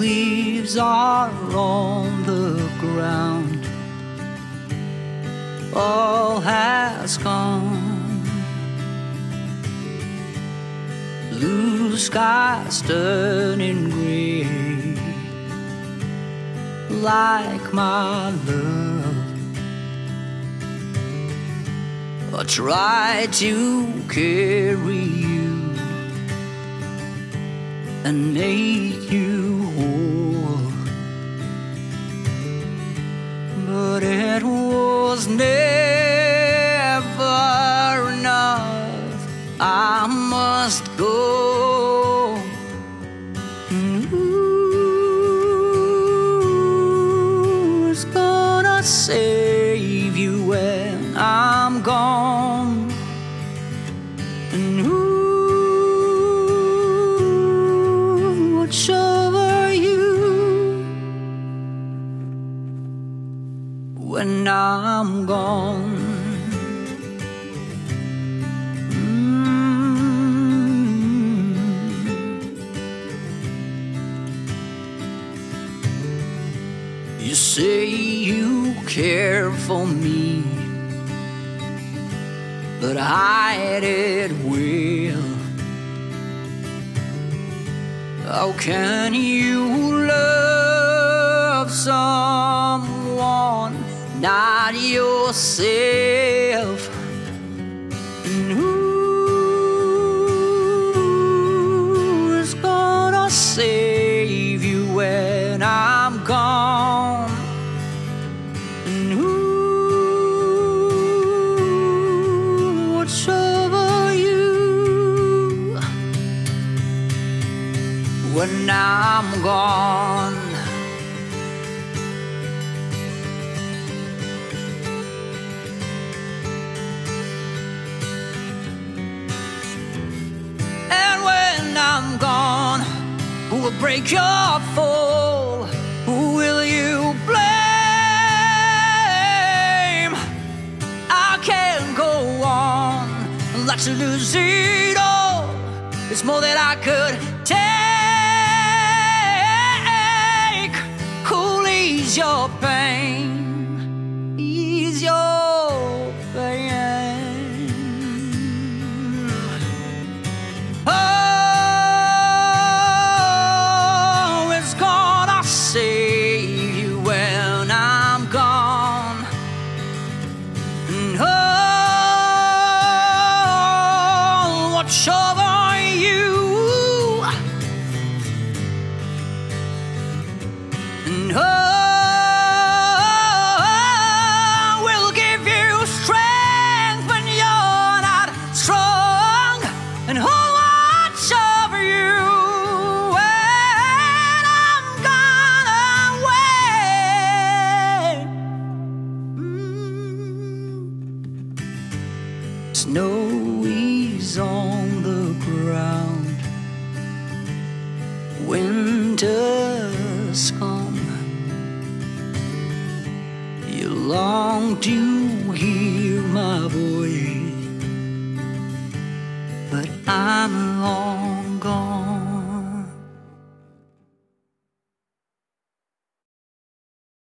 leaves are on the ground, all has gone. Blue skies turning gray, like my love. I try to carry you and make you never enough. I must go. Who's gonna save you when I'm gone? And who when I'm gone? Mm. You say you care for me, but hide it well. How can you love someone not yourself? And who is gonna save you when I'm gone? And who watch over you? when I'm gone. Break your fall? Who will you blame? I can't go on, let you lose it all. It's more than I could take. Cool, ease your pain, watch over you. And oh, will give you strength when you're not strong. And oh, watch over you when I'm gone away. Mm. Snow is on Winter's come. You long to hear my voice, but I'm long